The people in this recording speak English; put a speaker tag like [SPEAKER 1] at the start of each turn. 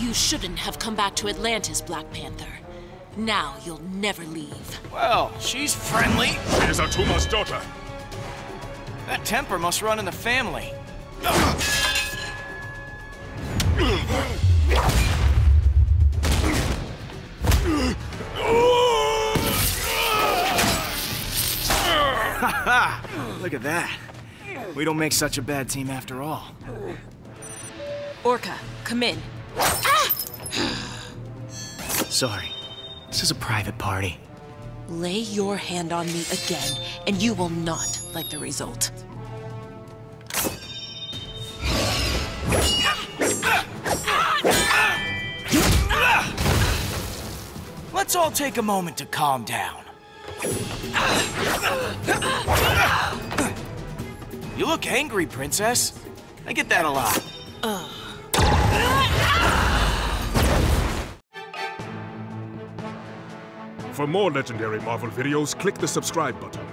[SPEAKER 1] You shouldn't have come back to Atlantis, Black Panther. Now you'll never leave.
[SPEAKER 2] Well, she's friendly.
[SPEAKER 3] She is Attuma's daughter.
[SPEAKER 2] That temper must run in the family. Look at that. We don't make such a bad team after all.
[SPEAKER 1] Orca, come in.
[SPEAKER 2] Sorry. This is a private party.
[SPEAKER 1] Lay your hand on me again, and you will not like the result.
[SPEAKER 2] Let's all take a moment to calm down. You look angry, Princess. I get that a lot.
[SPEAKER 3] For more legendary Marvel videos, click the subscribe button.